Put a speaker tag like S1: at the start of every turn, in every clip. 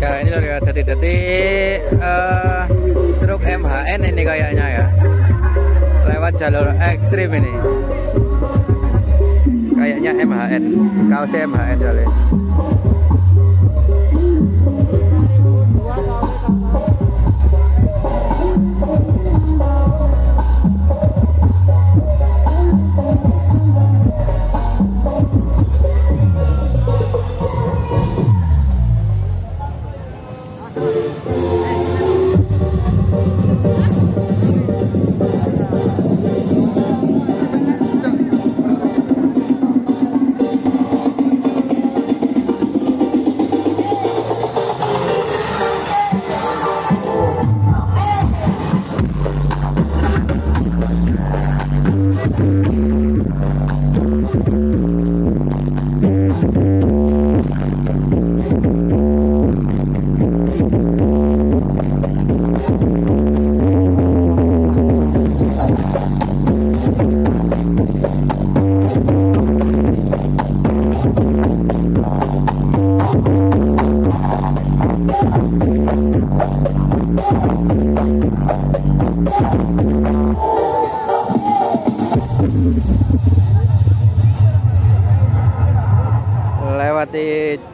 S1: Ya ini loh ya. Jadi uh, truk MHN ini kayaknya ya. Lewat jalur ekstrim ini. Kayaknya MHN kaosnya MHN kali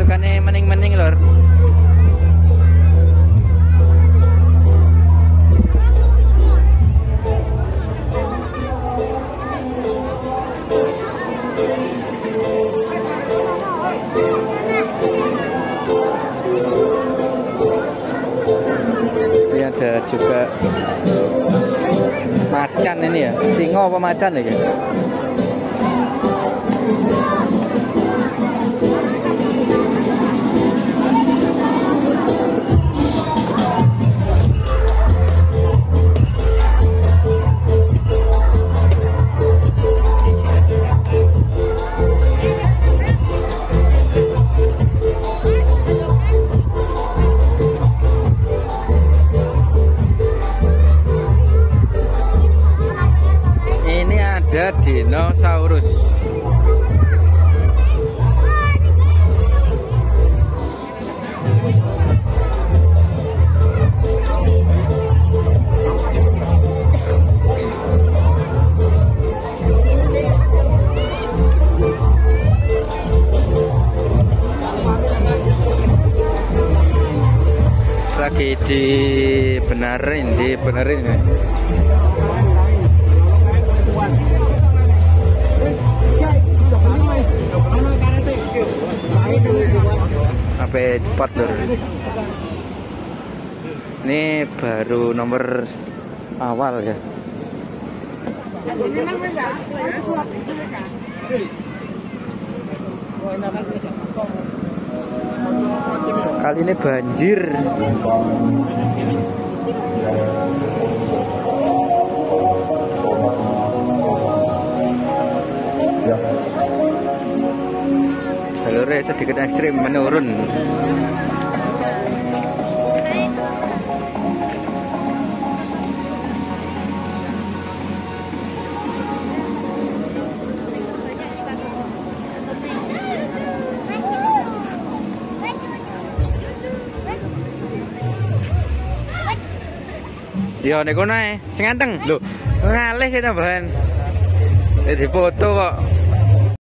S1: Sukane mening-mening lur ini ada juga macan ini ya. Singo apa macan ya Lagi dibenerin, dibenerin ya. sampai cepat lur ini baru nomor awal ya kali ini banjir. Jalurnya sedikit ekstrim menurun Ya nek kono ae, sing ngalih sik tambahan. Eh difoto kok.